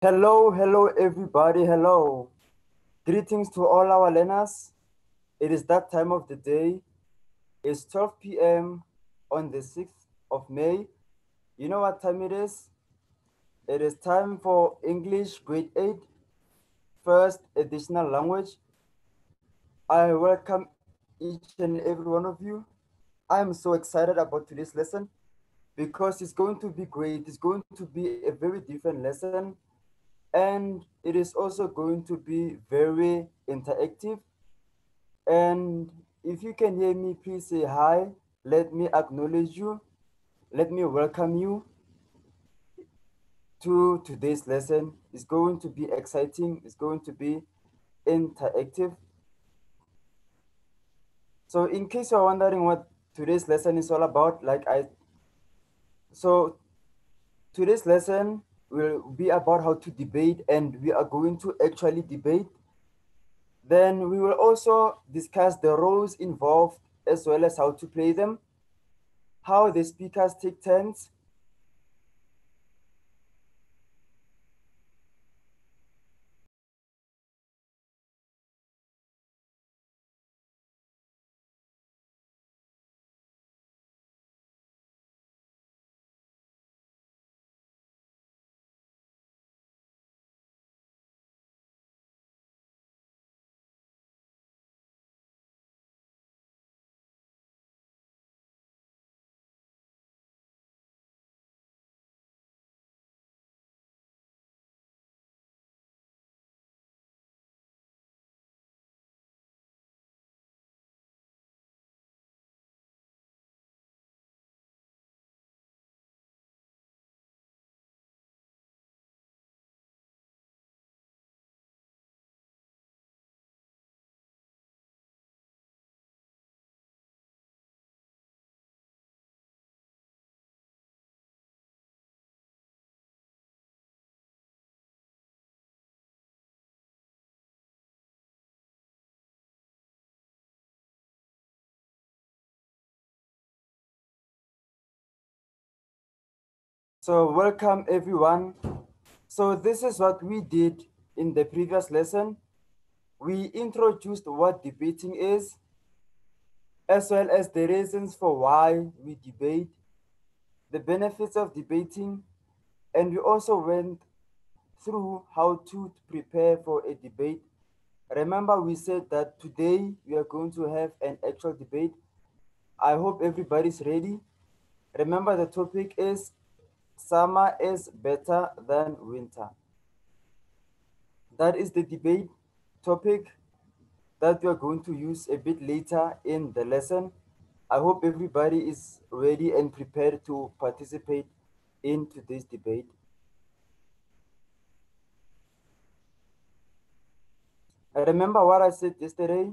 Hello, hello, everybody. Hello. Greetings to all our learners. It is that time of the day. It's 12 p.m. on the 6th of May. You know what time it is? It is time for English grade 8, first additional language. I welcome each and every one of you. I'm so excited about today's lesson because it's going to be great. It's going to be a very different lesson and it is also going to be very interactive. And if you can hear me, please say hi. Let me acknowledge you. Let me welcome you to today's lesson. It's going to be exciting. It's going to be interactive. So in case you're wondering what today's lesson is all about, like I, so today's lesson will be about how to debate and we are going to actually debate. Then we will also discuss the roles involved as well as how to play them, how the speakers take turns, So welcome everyone. So this is what we did in the previous lesson. We introduced what debating is, as well as the reasons for why we debate, the benefits of debating, and we also went through how to prepare for a debate. Remember we said that today we are going to have an actual debate. I hope everybody's ready. Remember the topic is summer is better than winter. That is the debate topic that we are going to use a bit later in the lesson. I hope everybody is ready and prepared to participate in today's debate. I remember what I said yesterday,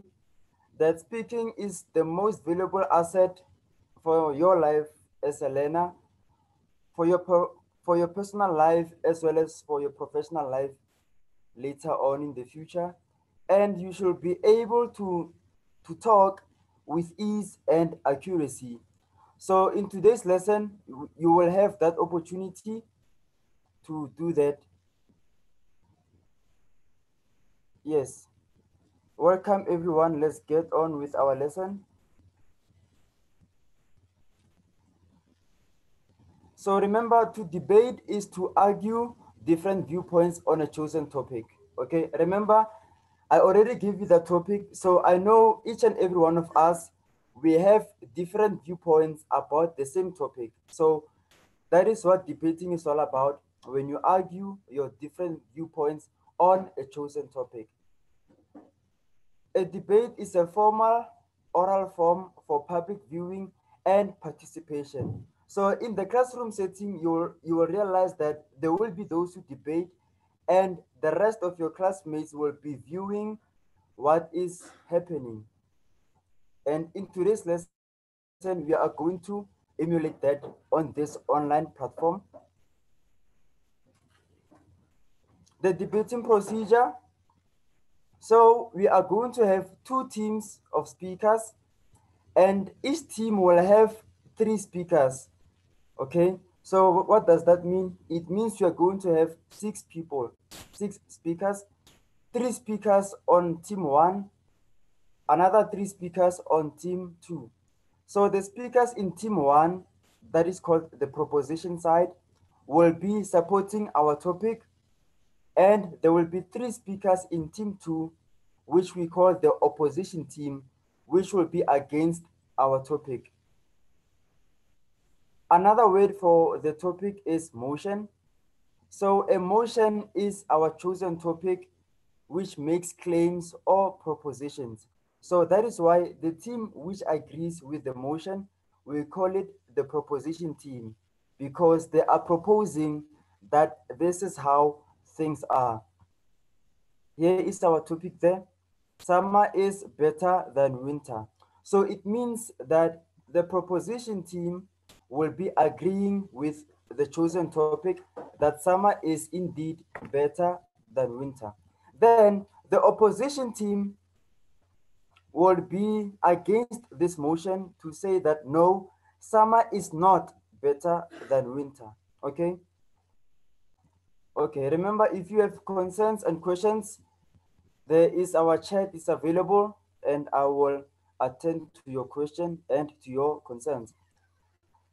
that speaking is the most valuable asset for your life as a learner for your per, for your personal life as well as for your professional life later on in the future. And you should be able to to talk with ease and accuracy. So in today's lesson you will have that opportunity to do that. Yes. Welcome everyone. Let's get on with our lesson So remember to debate is to argue different viewpoints on a chosen topic. Okay, remember I already gave you the topic. So I know each and every one of us, we have different viewpoints about the same topic. So that is what debating is all about. When you argue your different viewpoints on a chosen topic. A debate is a formal oral form for public viewing and participation. So in the classroom setting, you will, you will realize that there will be those who debate and the rest of your classmates will be viewing what is happening. And in today's lesson, we are going to emulate that on this online platform. The debating procedure. So we are going to have two teams of speakers and each team will have three speakers. Okay, So what does that mean? It means you are going to have six people, six speakers, three speakers on team one, another three speakers on team two. So the speakers in team one, that is called the proposition side, will be supporting our topic. And there will be three speakers in team two, which we call the opposition team, which will be against our topic. Another word for the topic is motion. So a motion is our chosen topic which makes claims or propositions. So that is why the team which agrees with the motion, we call it the proposition team because they are proposing that this is how things are. Here is our topic there. Summer is better than winter. So it means that the proposition team will be agreeing with the chosen topic that summer is indeed better than winter. Then the opposition team would be against this motion to say that no, summer is not better than winter. Okay? Okay, remember if you have concerns and questions, there is our chat is available and I will attend to your question and to your concerns.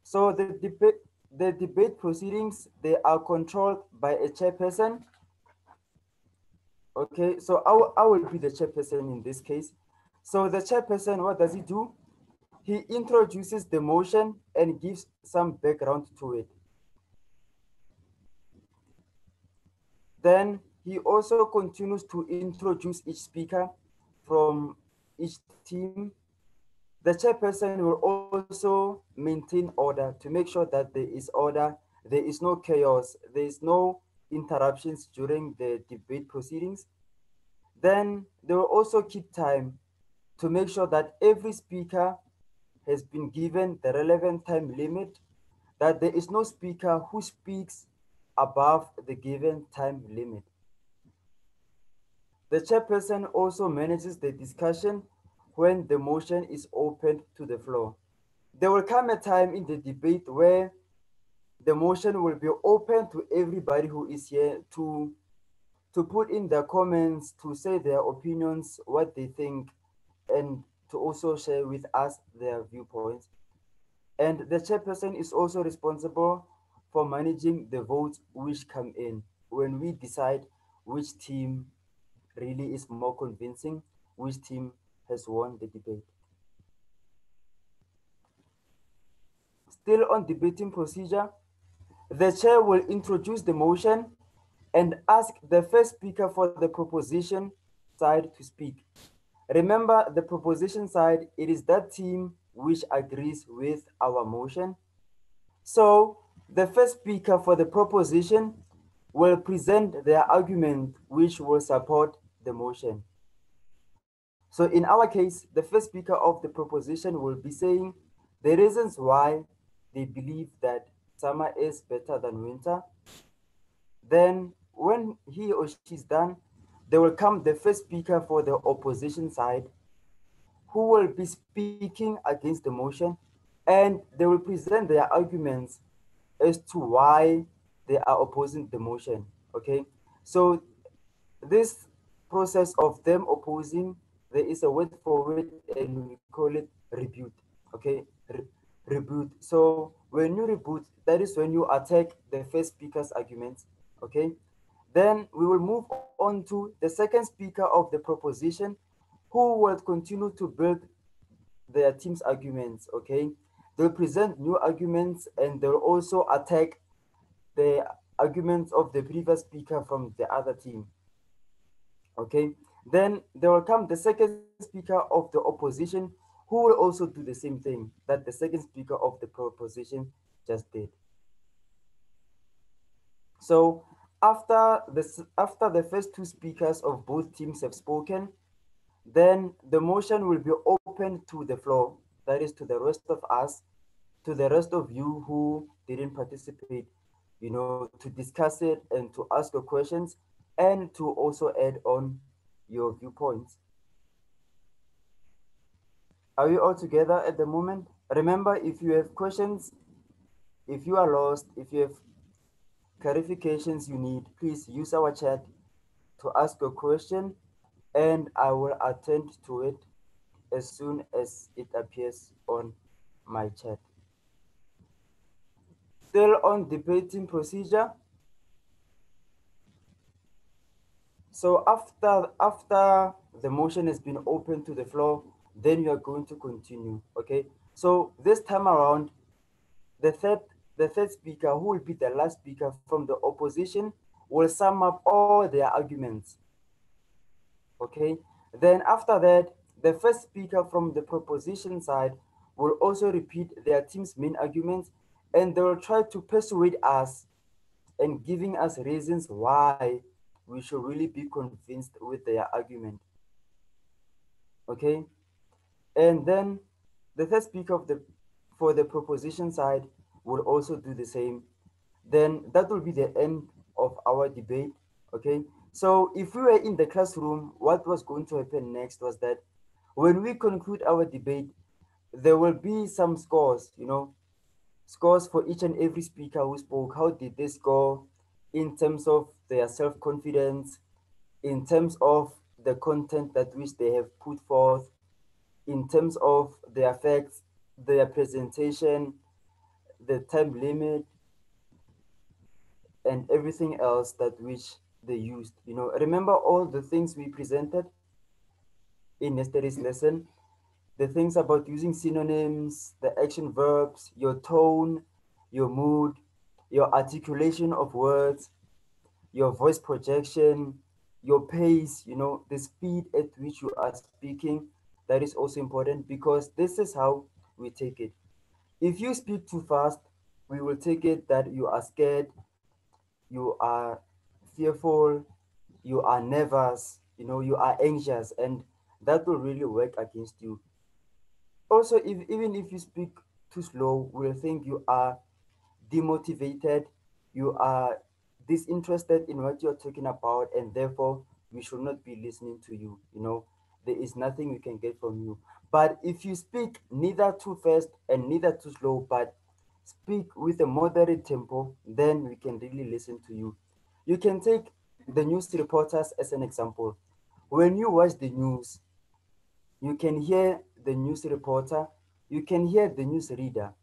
So the debate, the debate proceedings, they are controlled by a chairperson. Okay, so I will, I will be the chairperson in this case. So the chairperson, what does he do? He introduces the motion and gives some background to it. Then he also continues to introduce each speaker from each team the chairperson will also maintain order to make sure that there is order, there is no chaos, there is no interruptions during the debate proceedings. Then they will also keep time to make sure that every speaker has been given the relevant time limit, that there is no speaker who speaks above the given time limit. The chairperson also manages the discussion when the motion is opened to the floor. There will come a time in the debate where the motion will be open to everybody who is here to, to put in their comments, to say their opinions, what they think, and to also share with us their viewpoints. And the chairperson is also responsible for managing the votes which come in when we decide which team really is more convincing, which team has won the debate. Still on debating procedure, the chair will introduce the motion and ask the first speaker for the proposition side to speak. Remember the proposition side, it is that team which agrees with our motion. So the first speaker for the proposition will present their argument which will support the motion. So in our case, the first speaker of the proposition will be saying the reasons why they believe that summer is better than winter. Then when he or she is done, there will come the first speaker for the opposition side who will be speaking against the motion and they will present their arguments as to why they are opposing the motion. Okay, so this process of them opposing there is a word for it and we call it rebut. Okay, Re. So when you rebut, that is when you attack the first speaker's argument. Okay, then we will move on to the second speaker of the proposition who will continue to build their team's arguments. Okay, they'll present new arguments and they'll also attack the arguments of the previous speaker from the other team. Okay, then there will come the second speaker of the opposition who will also do the same thing that the second speaker of the proposition just did. So after this, after the first two speakers of both teams have spoken, then the motion will be open to the floor, that is to the rest of us, to the rest of you who didn't participate, you know, to discuss it and to ask your questions and to also add on your viewpoints. Are we all together at the moment? Remember, if you have questions, If you are lost, if you have clarifications you need, please use our chat to ask a question and I will attend to it as soon as it appears on my chat. Still on debating procedure. So after, after the motion has been opened to the floor, then you are going to continue, okay? So this time around, the third, the third speaker, who will be the last speaker from the opposition, will sum up all their arguments, okay? Then after that, the first speaker from the proposition side will also repeat their team's main arguments and they will try to persuade us and giving us reasons why we should really be convinced with their argument. Okay? And then the third speaker of the for the proposition side will also do the same. Then that will be the end of our debate. Okay. So if we were in the classroom, what was going to happen next was that when we conclude our debate, there will be some scores, you know, scores for each and every speaker who spoke. How did they score in terms of their self-confidence, in terms of the content that which they have put forth, in terms of their facts, their presentation, the time limit, and everything else that which they used. You know, remember all the things we presented in yesterday's lesson? The things about using synonyms, the action verbs, your tone, your mood, your articulation of words, your voice projection, your pace, you know, the speed at which you are speaking. That is also important because this is how we take it. If you speak too fast, we will take it that you are scared, you are fearful, you are nervous, you know, you are anxious, and that will really work against you. Also, if even if you speak too slow, we'll think you are demotivated, you are disinterested in what you're talking about, and therefore we should not be listening to you. You know, there is nothing we can get from you. But if you speak neither too fast and neither too slow, but speak with a moderate tempo, then we can really listen to you. You can take the news reporters as an example. When you watch the news, you can hear the news reporter, you can hear the news reader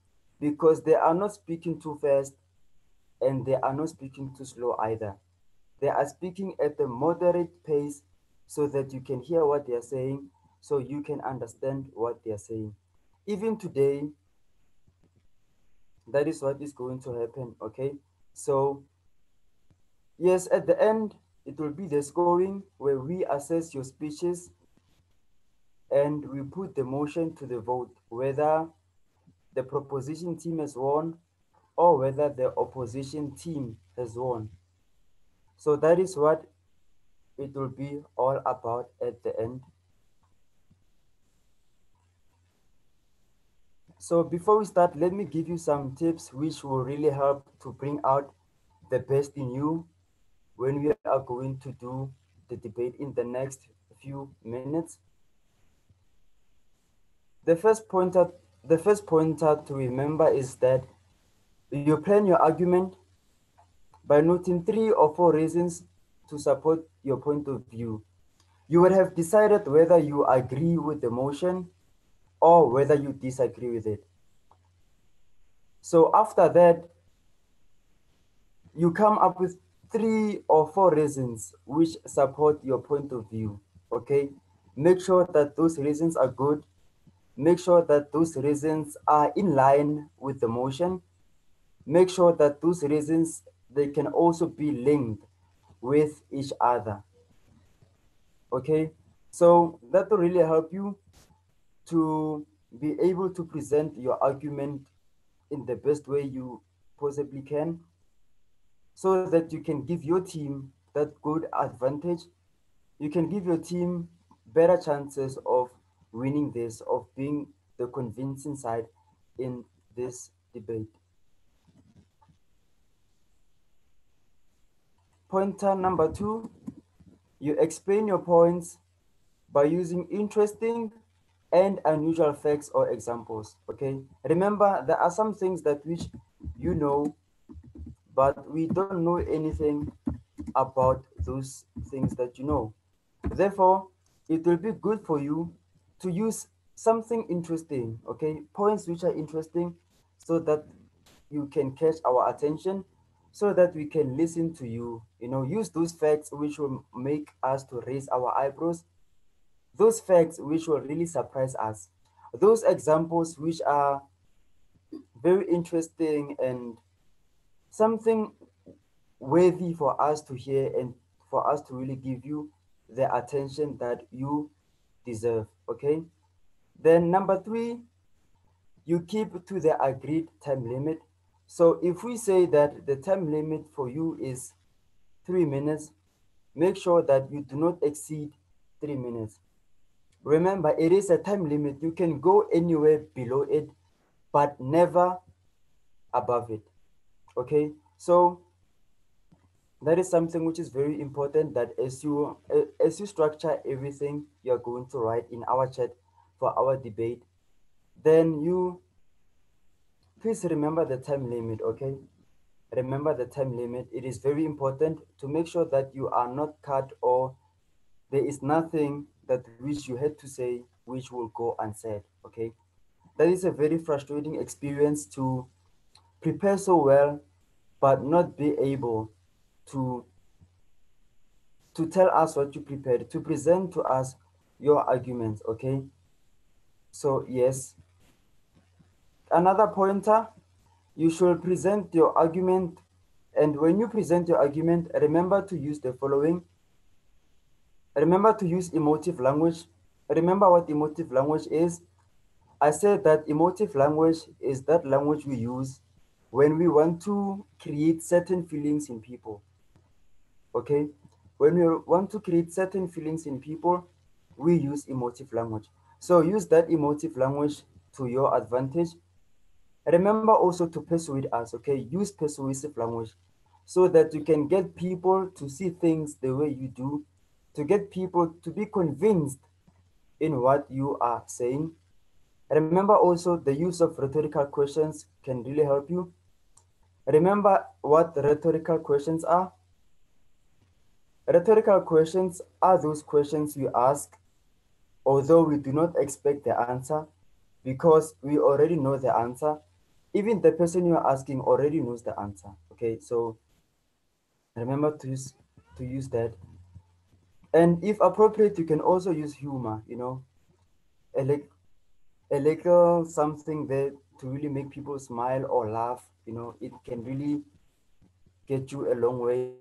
because they are not speaking too fast and they are not speaking too slow either. They are speaking at a moderate pace so that you can hear what they are saying, so you can understand what they are saying. Even today, that is what is going to happen, okay? So, yes, at the end, it will be the scoring where we assess your speeches and we put the motion to the vote, whether the proposition team has won or whether the opposition team has won. So that is what it will be all about at the end. So before we start, let me give you some tips which will really help to bring out the best in you when we are going to do the debate in the next few minutes. The first pointer, the first pointer to remember is that you plan your argument by noting three or four reasons to support your point of view. You would have decided whether you agree with the motion or whether you disagree with it. So after that, you come up with three or four reasons which support your point of view, okay? Make sure that those reasons are good. Make sure that those reasons are in line with the motion. Make sure that those reasons, they can also be linked with each other, okay? So that will really help you to be able to present your argument in the best way you possibly can so that you can give your team that good advantage. You can give your team better chances of winning this, of being the convincing side in this debate. Pointer number two, you explain your points by using interesting and unusual facts or examples, okay? Remember, there are some things that which you know, but we don't know anything about those things that you know. Therefore, it will be good for you to use something interesting, okay? Points which are interesting so that you can catch our attention so that we can listen to you. You know, use those facts which will make us to raise our eyebrows, those facts which will really surprise us, those examples which are very interesting and something worthy for us to hear and for us to really give you the attention that you deserve. Okay. Then number three, you keep to the agreed time limit. So if we say that the time limit for you is three minutes, make sure that you do not exceed three minutes. Remember, it is a time limit. You can go anywhere below it, but never above it. Okay, so that is something which is very important that as you as you structure everything you're going to write in our chat for our debate then you please remember the time limit okay? Remember the time limit. It is very important to make sure that you are not cut or there is nothing that which you had to say which will go unsaid okay? That is a very frustrating experience to prepare so well but not be able to to tell us what you prepared to present to us your arguments okay? So yes another pointer you should present your argument and when you present your argument remember to use the following. Remember to use emotive language. Remember what emotive language is. I said that emotive language is that language we use when we want to create certain feelings in people. Okay? When we want to create certain feelings in people we use emotive language. So use that emotive language to your advantage remember also to persuade us okay? Use persuasive language so that you can get people to see things the way you do to get people to be convinced in what you are saying. Remember also the use of rhetorical questions can really help you. Remember what rhetorical questions are. Rhetorical questions are those questions we ask, although we do not expect the answer, because we already know the answer. Even the person you are asking already knows the answer. Okay, so remember to use to use that. And if appropriate, you can also use humor, you know, a, like, a little something there to really make people smile or laugh, you know, it can really get you a long way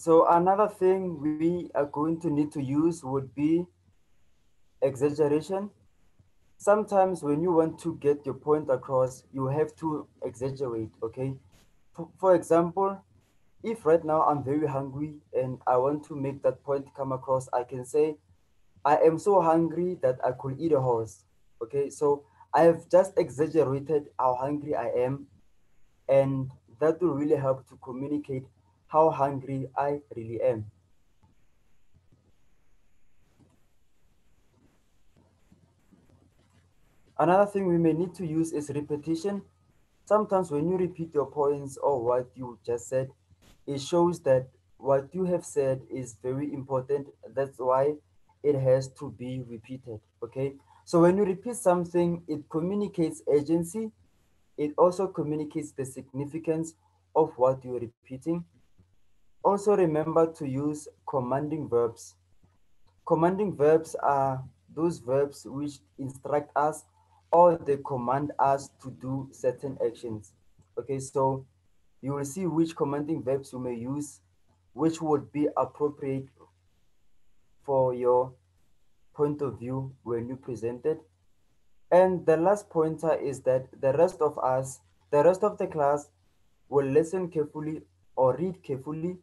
So another thing we are going to need to use would be exaggeration. Sometimes when you want to get your point across, you have to exaggerate, okay? For, for example, if right now I'm very hungry and I want to make that point come across, I can say, I am so hungry that I could eat a horse, okay? So I have just exaggerated how hungry I am and that will really help to communicate how hungry I really am. Another thing we may need to use is repetition. Sometimes when you repeat your points or what you just said, it shows that what you have said is very important. That's why it has to be repeated. Okay. So when you repeat something, it communicates urgency. It also communicates the significance of what you're repeating. Also remember to use commanding verbs. Commanding verbs are those verbs which instruct us or they command us to do certain actions. Okay, so you will see which commanding verbs you may use, which would be appropriate for your point of view when you present it. And the last pointer is that the rest of us, the rest of the class will listen carefully or read carefully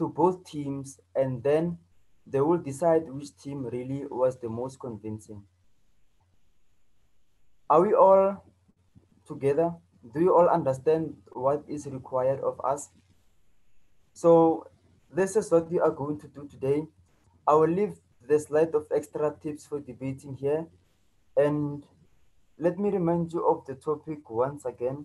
to both teams and then they will decide which team really was the most convincing. Are we all together? Do you all understand what is required of us? So this is what we are going to do today. I will leave the slide of extra tips for debating here. And let me remind you of the topic once again.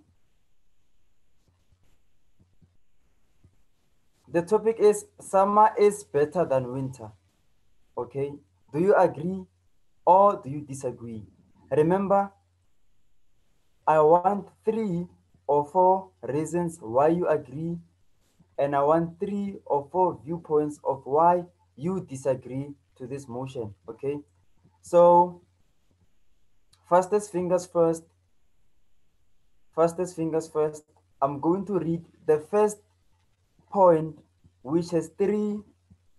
The topic is summer is better than winter. Okay, do you agree or do you disagree? Remember, I want three or four reasons why you agree, and I want three or four viewpoints of why you disagree to this motion. Okay, so fastest fingers first. Fastest fingers first. I'm going to read the first point, which has three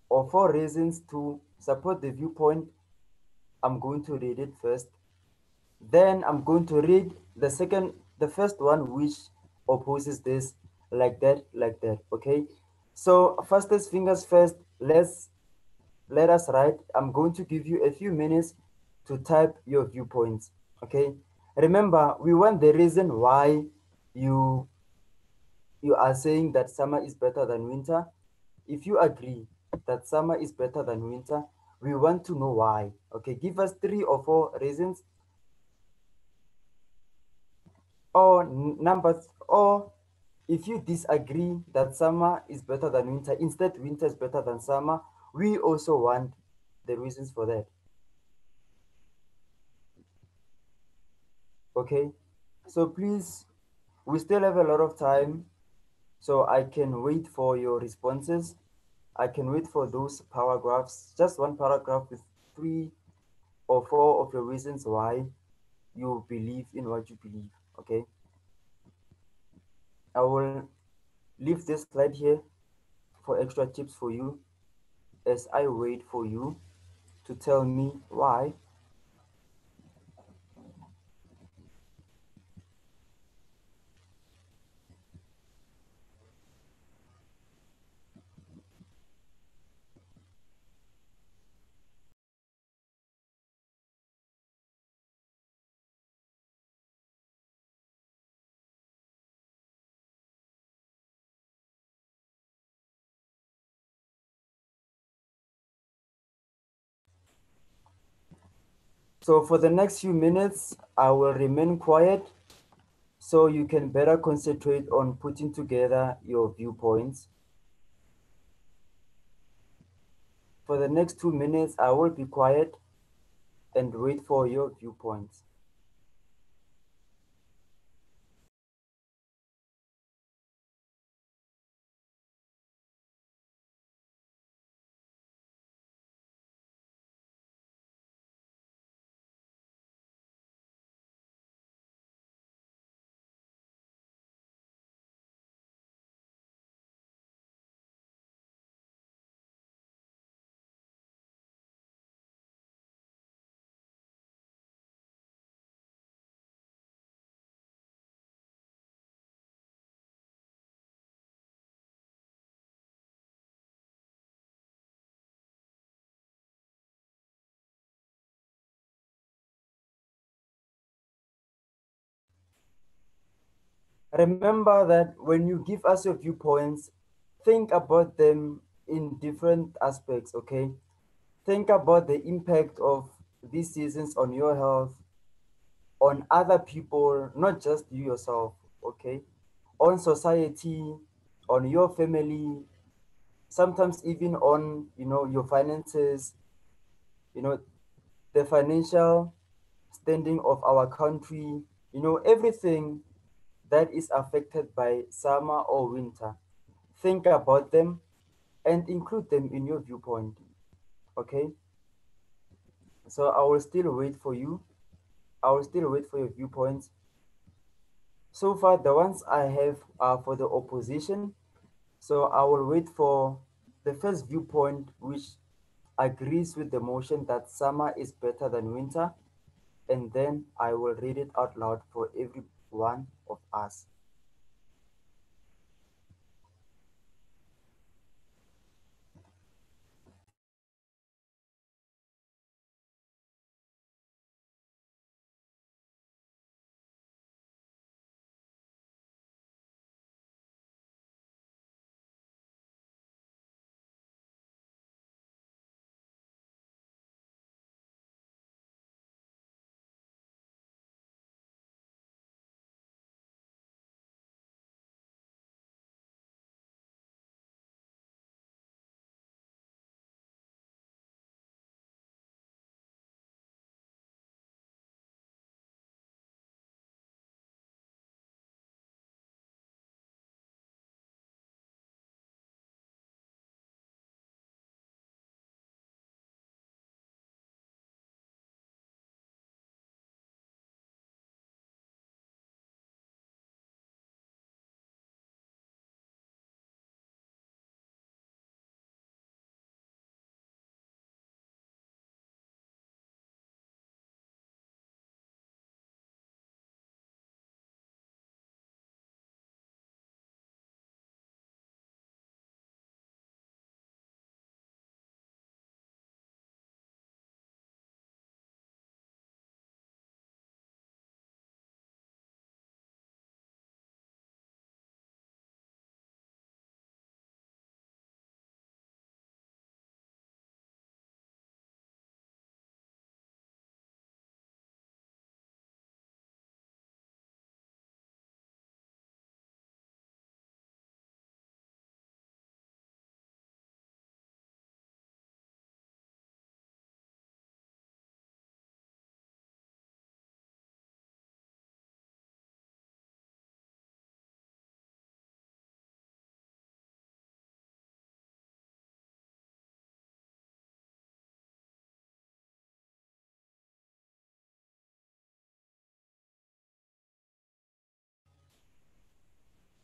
or four reasons to support the viewpoint. I'm going to read it first. Then I'm going to read the second, the first one, which opposes this like that, like that. Okay. So fastest fingers first. Let's let us write. I'm going to give you a few minutes to type your viewpoints. Okay. Remember, we want the reason why you you are saying that summer is better than winter. If you agree that summer is better than winter, we want to know why. Okay, give us three or four reasons. Or numbers, or if you disagree that summer is better than winter, instead winter is better than summer, we also want the reasons for that. Okay, so please, we still have a lot of time, so I can wait for your responses. I can wait for those paragraphs, just one paragraph with three or four of your reasons why you believe in what you believe, okay? I will leave this slide here for extra tips for you as I wait for you to tell me why So for the next few minutes, I will remain quiet so you can better concentrate on putting together your viewpoints. For the next two minutes, I will be quiet and wait for your viewpoints. Remember that when you give us your viewpoints, think about them in different aspects, okay? Think about the impact of these seasons on your health, on other people, not just you yourself, okay? On society, on your family, sometimes even on, you know, your finances, you know, the financial standing of our country, you know, everything that is affected by summer or winter. Think about them and include them in your viewpoint. Okay? So I will still wait for you. I will still wait for your viewpoints. So far, the ones I have are for the opposition. So I will wait for the first viewpoint, which agrees with the motion that summer is better than winter. And then I will read it out loud for every one of us.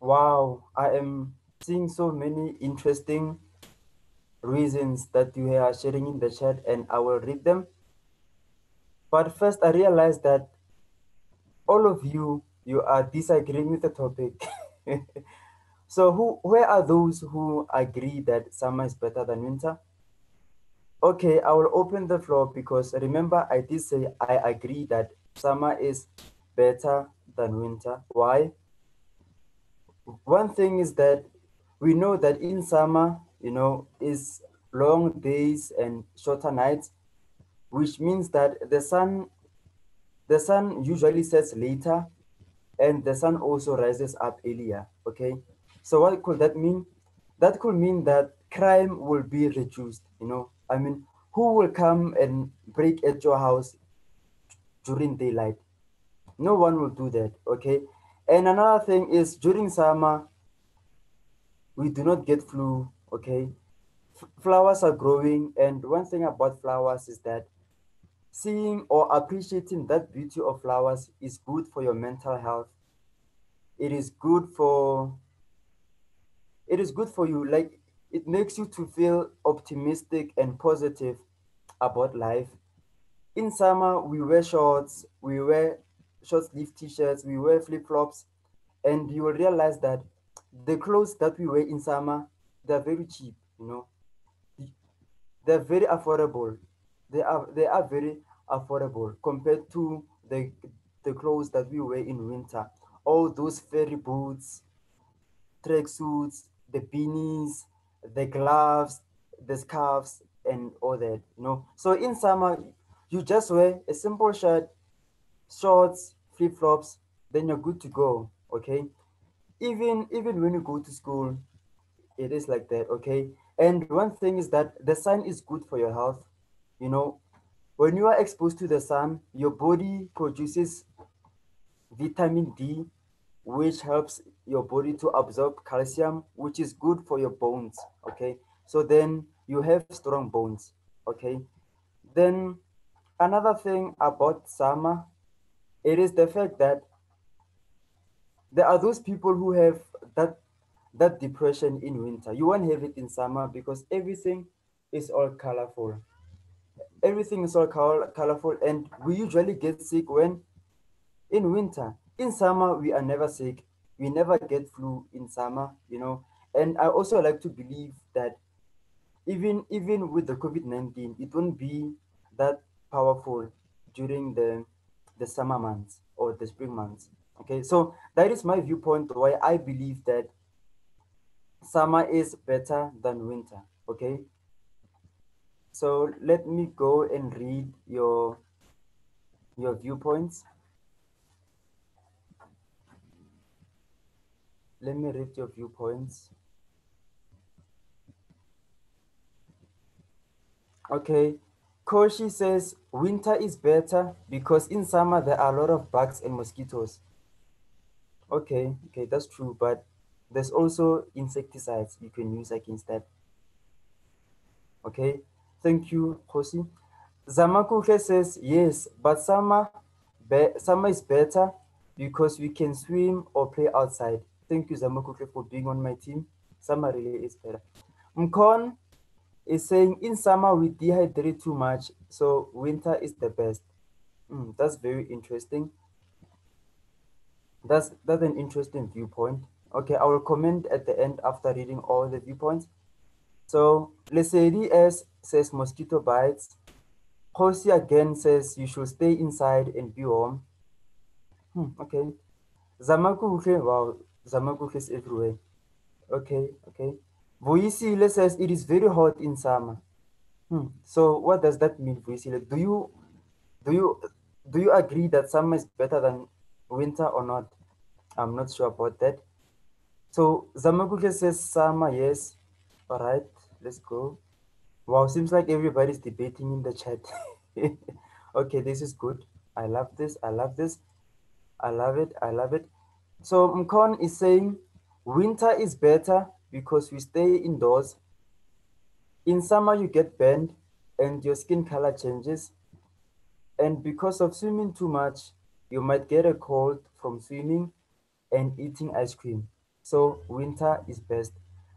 Wow, I am seeing so many interesting reasons that you are sharing in the chat, and I will read them. But first, I realized that all of you you are disagreeing with the topic. so, who where are those who agree that summer is better than winter? Okay, I will open the floor because remember I did say I agree that summer is better than winter. Why? One thing is that we know that in summer, you know, is long days and shorter nights, which means that the sun the sun usually sets later and the sun also rises up earlier. Okay. So what could that mean? That could mean that crime will be reduced, you know. I mean, who will come and break at your house during daylight? No one will do that, okay? And another thing is during summer, we do not get flu, okay? F- flowers are growing, and one thing about flowers is that seeing or appreciating that beauty of flowers is good for your mental health. It is good for it is good for you like it makes you to feel optimistic and positive about life in summer we wear shorts we wear short sleeve t-shirts we wear flip-flops and you will realize that the clothes that we wear in summer they're very cheap you know. They're very affordable. They are they are very affordable compared to the the clothes that we wear in winter. All those furry boots tracksuits, the beanies, the gloves, the scarves, and all that. You know, so in summer, you just wear a simple shirt, shorts, flip flops, then you're good to go. Okay, even even when you go to school, it is like that. Okay, and one thing is that the sun is good for your health. You know, when you are exposed to the sun, your body produces vitamin D, which helps your body to absorb calcium, which is good for your bones. Okay, so then you have strong bones. Okay, then another thing about summer, it is the fact that there are those people who have that that depression in winter. You won't have it in summer because everything is all colorful. Everything is all color, colorful, and we usually get sick when in winter. In summer, we are never sick. We never get flu in summer, you know. And I also like to believe that even even with the COVID nineteen, it won't be that powerful during the the summer months or the spring months. Okay, so that is my viewpoint why I believe that summer is better than winter. Okay, so let me go and read your your viewpoints. Let me read your viewpoints. Okay, Koshi says winter is better because in summer there are a lot of bugs and mosquitoes. Okay, okay, that's true, but there's also insecticides you can use against that. Okay, thank you, Koshi. Zamakuke says yes, but summer, summer is better because we can swim or play outside. Thank you, Zamakuke, for being on my team. Summer really is better. Mkon is saying in summer we dehydrate too much, so winter is the best. Mm, that's very interesting. That's that's an interesting viewpoint. Okay, I will comment at the end after reading all the viewpoints. So Lesedi S says mosquito bites. Kosi again says you should stay inside and be warm. Hmm, okay. Zamakuke, wow, Zamakuke is everywhere. Okay, okay. Voisile says it is very hot in summer. Hmm. So what does that mean, Voisile? Do you do you do you agree that summer is better than winter or not? I'm not sure about that. So Zamakuke says summer, yes. All right, let's go. Wow, seems like everybody's debating in the chat. okay, this is good. I love this. I love this. I love it. I love it. So Mkon is saying winter is better because we stay indoors. In summer, you get burned and your skin color changes. And because of swimming too much, you might get a cold from swimming and eating ice cream. So winter is best.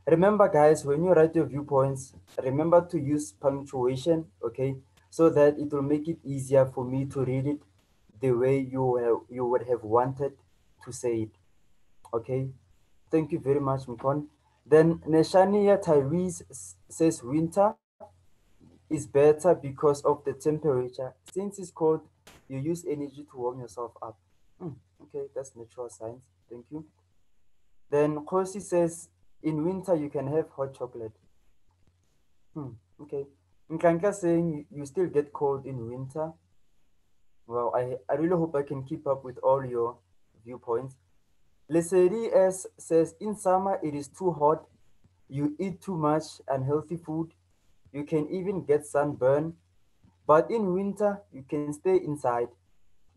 Remember guys, when you write your viewpoints, remember to use punctuation, okay? So that it will make it easier for me to read it the way you, have, you would have wanted to say it, okay? Thank you very much, Mkon. Then Neshania Tyrese says winter is better because of the temperature. Since it's cold, you use energy to warm yourself up. Hmm, okay, that's natural science. Thank you. Then Kosi says, in winter you can have hot chocolate. Hmm, okay. Nkanka saying you still get cold in winter. Well, I, I really hope I can keep up with all your viewpoints. Lesedi S says, in summer it is too hot. You eat too much unhealthy food. You can even get sunburn. But in winter, you can stay inside,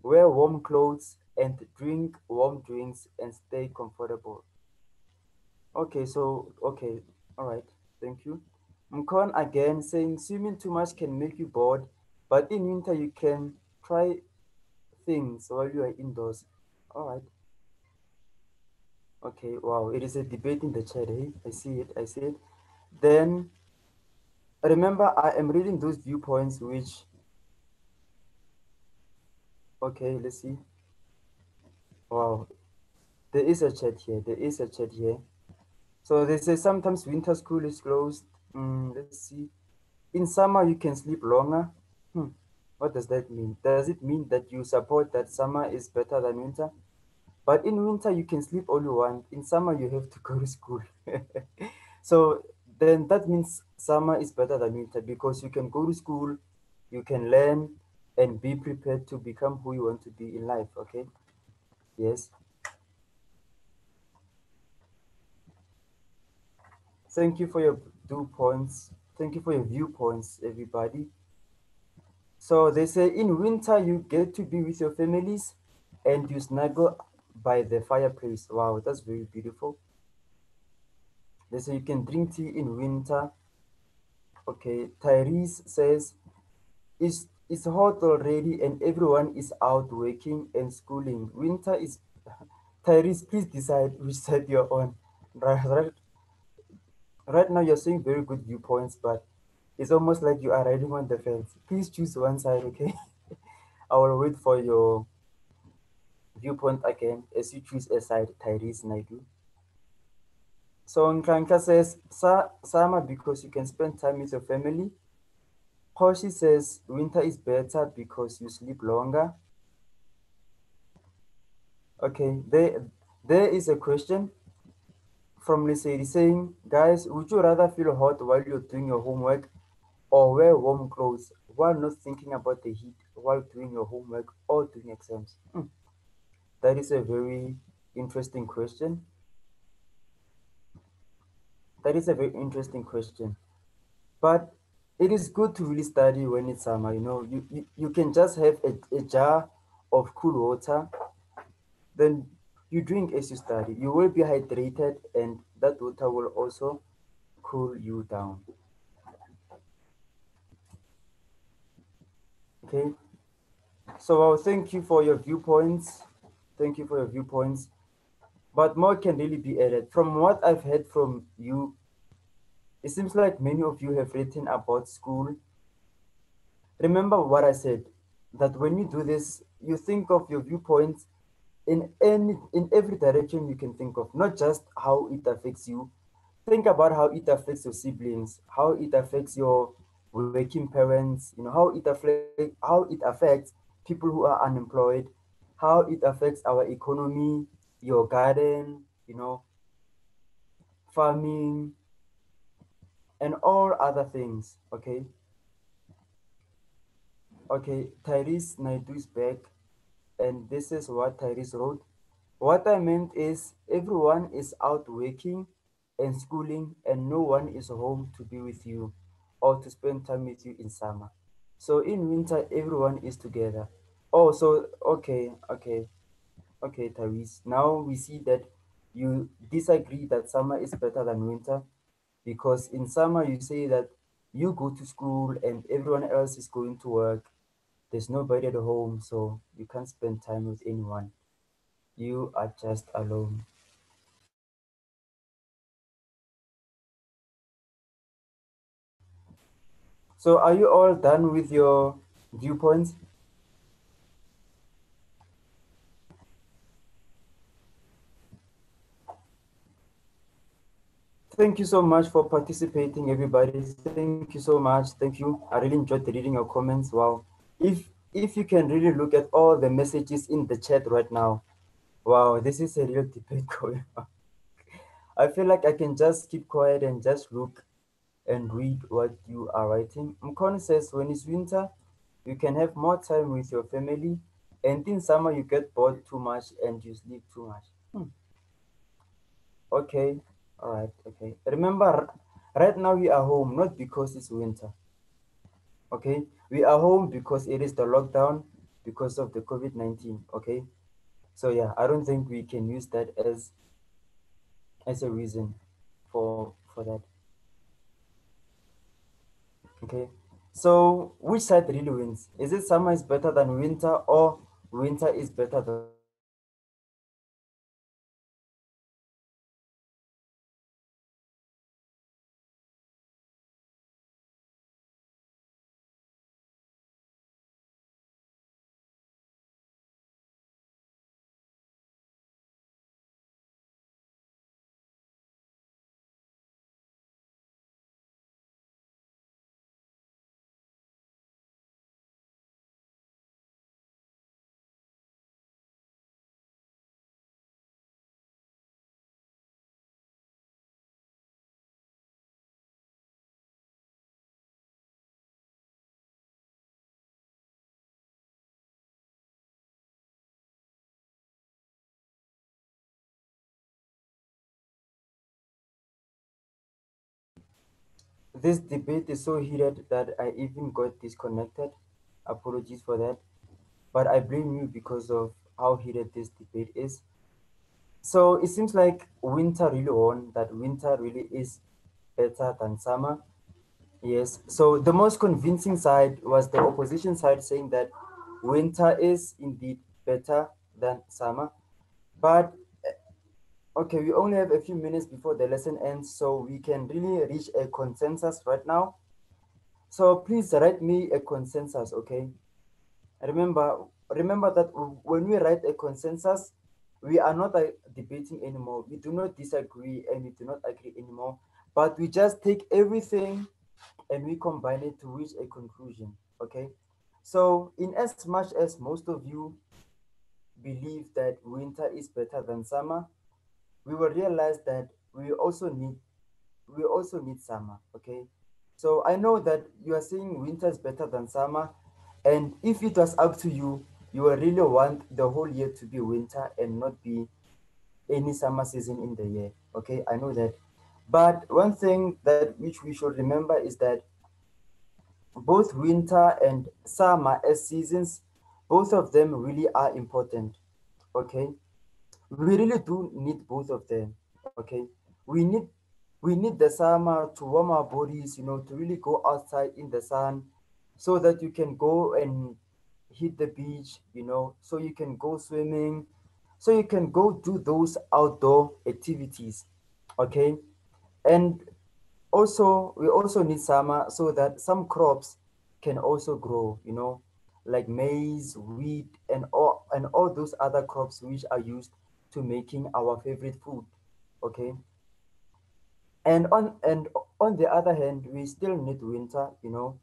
wear warm clothes, and drink warm drinks and stay comfortable. Okay, so, okay, all right, thank you. Mkon again saying swimming too much can make you bored, but in winter you can try things while you are indoors. All right. Okay, wow, it is a debate in the chat, eh? I see it, I see it. Then, remember, I am reading those viewpoints which, okay, let's see. Wow, there is a chat here, there is a chat here. So they say sometimes winter school is closed. Mm, let's see. In summer, you can sleep longer. Hmm. What does that mean? Does it mean that you support that summer is better than winter? But in winter, you can sleep all you want. In summer, you have to go to school. so then that means summer is better than winter because you can go to school, you can learn, and be prepared to become who you want to be in life. Okay. Yes. Thank you for your viewpoints. Thank you for your viewpoints, everybody. So they say in winter you get to be with your families and you snuggle by the fireplace. Wow, that's very beautiful. They say you can drink tea in winter. Okay, Tyrese says it's it's hot already and everyone is out working and schooling. Winter is Tyrese, please decide which side you're on. Right, right, right now you're saying very good viewpoints, but it's almost like you are riding on the fence. Please choose one side, okay? I will wait for your viewpoint again as you choose a side, Tyrese Naidu. So Nkranka says, Sa- summer because you can spend time with your family. Hoshi says, winter is better because you sleep longer. Okay, there, there is a question from Lesedi saying, guys, would you rather feel hot while you're doing your homework or wear warm clothes while not thinking about the heat while doing your homework or doing exams? Hmm, That is a very interesting question. That is a very interesting question. But it is good to really study when it's summer. You know, you, you, you can just have a, a jar of cool water, then you drink as you study. You will be hydrated, and that water will also cool you down. Okay. So I'll thank you for your viewpoints. Thank you for your viewpoints. But more can really be added. From what I've heard from you, it seems like many of you have written about school. Remember what I said that when you do this, you think of your viewpoints in any in every direction you can think of, not just how it affects you. Think about how it affects your siblings, how it affects your working parents, you know, how it affects how it affects people who are unemployed, how it affects our economy, your garden, you know, farming, and all other things. Okay. Okay, Tyrese Naidu is back, and this is what Tyrese wrote. What I meant is everyone is out working and schooling, and no one is home to be with you or to spend time with you in summer. So in winter, everyone is together. Oh, so okay, okay, okay, Tyrese. Now we see that you disagree that summer is better than winter because in summer you say that you go to school and everyone else is going to work there's nobody at home, so you can't spend time with anyone. You are just alone. So, are you all done with your viewpoints? Thank you so much for participating, everybody. Thank you so much. Thank you. I really enjoyed reading your comments. Wow. If if you can really look at all the messages in the chat right now, wow, this is a real debate going on. I feel like I can just keep quiet and just look and read what you are writing. Mkon says, when it's winter, you can have more time with your family, and in summer, you get bored too much and you sleep too much. Hmm. Okay, all right, okay. Remember, right now we are home not because it's winter. Okay, we are home because it is the lockdown because of the COVID 19. Okay, so yeah, I don't think we can use that as as a reason for for that. Okay. So which side really wins? Is it summer is better than winter or winter is better than this debate is so heated that I even got disconnected. Apologies for that. But I blame you because of how heated this debate is. So it seems like winter really won, that winter really is better than summer. Yes. So the most convincing side was the opposition side saying that winter is indeed better than summer. But okay, we only have a few minutes before the lesson ends, so we can really reach a consensus right now. So please write me a consensus, okay? Remember, remember that when we write a consensus, we are not uh, debating anymore. We do not disagree and we do not agree anymore, but we just take everything and we combine it to reach a conclusion. Okay. So, in as much as most of you believe that winter is better than summer, we will realize that we also need we also need summer. Okay. So I know that you are saying winter is better than summer, and if it was up to you, you will really want the whole year to be winter and not be any summer season in the year. Okay, I know that. But one thing that which we should remember is that both winter and summer as seasons, both of them really are important. Okay, we really do need both of them. Okay, we need we need the summer to warm our bodies, you know, to really go outside in the sun, so that you can go and hit the beach, you know, so you can go swimming, so you can go do those outdoor activities. Okay, and also we also need summer so that some crops can also grow you know like maize wheat and all and all those other crops which are used to making our favorite food okay? And on and on the other hand we still need winter you know?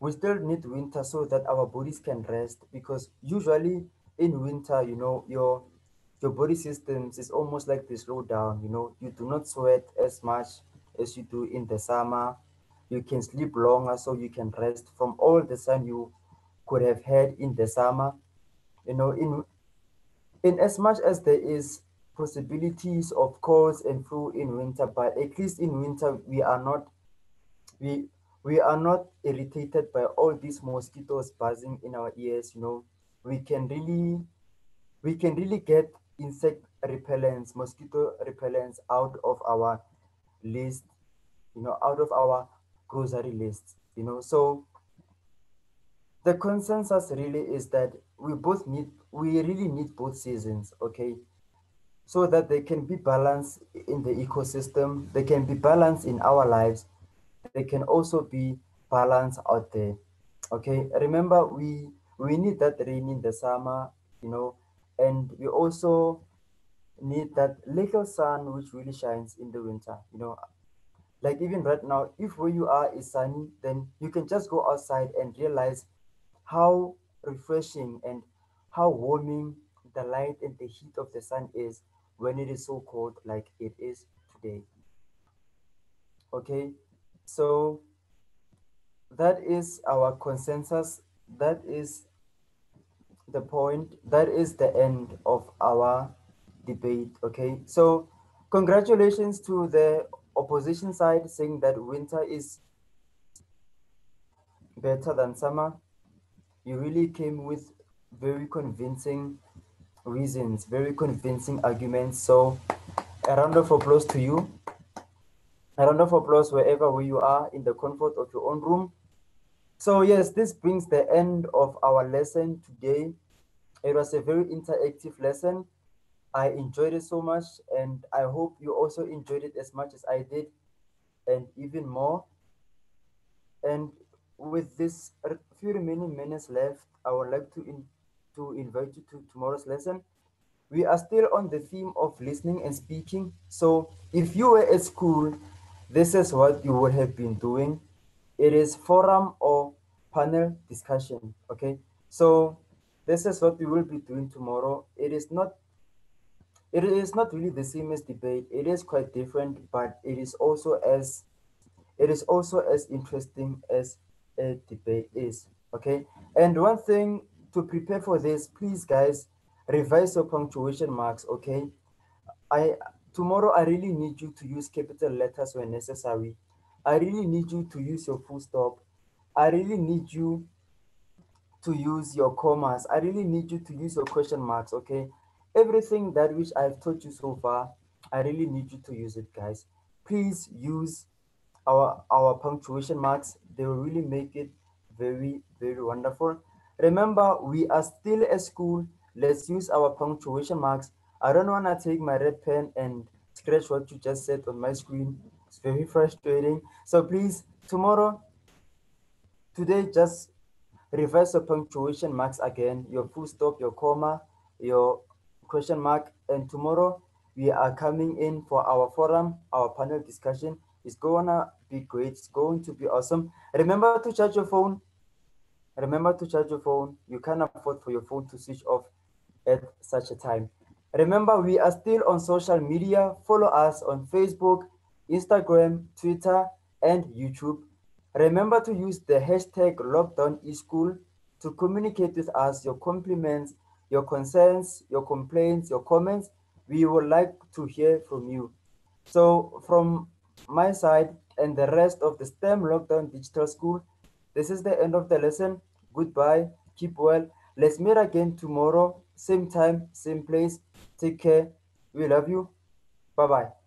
We still need winter so that our bodies can rest because usually in winter you know your your body systems is almost like they slow down you know? You do not sweat as much as you do in the summer. You can sleep longer so you can rest from all the sun you could have had in the summer. You know in in as much as there is possibilities of colds and flu in winter but at least in winter we are not we we are not irritated by all these mosquitoes buzzing in our ears you know. We can really we can really get insect repellents mosquito repellents out of our list you know out of our grocery list, you know. So the consensus really is that we both need we really need both seasons okay? So that they can be balanced in the ecosystem they can be balanced in our lives they can also be balanced out there okay? Remember we we need that rain in the summer you know and we also need that little sun which really shines in the winter you know? Like even right now if where you are is sunny then you can just go outside and realize how refreshing and how warming the light and the heat of the sun is when it is so cold like it is today. Okay so that is our consensus. That is the point. That is the end of our debate okay? So congratulations to the opposition side saying that winter is better than summer you really came with very convincing reasons very convincing arguments so a round of applause to you a round of applause wherever where you are in the comfort of your own room so yes, this brings the end of our lesson today. It was a very interactive lesson. I enjoyed it so much and I hope you also enjoyed it as much as I did and even more. And with this few remaining minutes left, I would like to, in, to invite you to tomorrow's lesson. We are still on the theme of listening and speaking. So if you were at school, this is what you would have been doing it is forum or panel discussion okay so this is what we will be doing tomorrow it is not it is not really the same as debate it is quite different but it is also as it is also as interesting as a debate is okay and one thing to prepare for this please guys revise your punctuation marks okay i tomorrow i really need you to use capital letters when necessary I really need you to use your full stop. I really need you to use your commas. I really need you to use your question marks, okay? Everything that which I've taught you so far, I really need you to use it, guys. Please use our our punctuation marks. They will really make it very, very wonderful. Remember, we are still a school. Let's use our punctuation marks. I don't want to take my red pen and scratch what you just said on my screen. It's very frustrating. So please, tomorrow, today, just revise your punctuation marks again, your full stop, your comma, your question mark. And tomorrow, we are coming in for our forum, our panel discussion. It's gonna be great. It's going to be awesome. Remember to charge your phone. Remember to charge your phone. You can't afford for your phone to switch off at such a time. Remember, we are still on social media. Follow us on Facebook, Instagram, Twitter, and YouTube. Remember to use the hashtag LockdownESchool to communicate with us your compliments, your concerns, your complaints, your comments. We would like to hear from you. So, from my side and the rest of the STEM Lockdown Digital School, this is the end of the lesson. Goodbye. Keep well. Let's meet again tomorrow, same time, same place. Take care. We love you. Bye bye.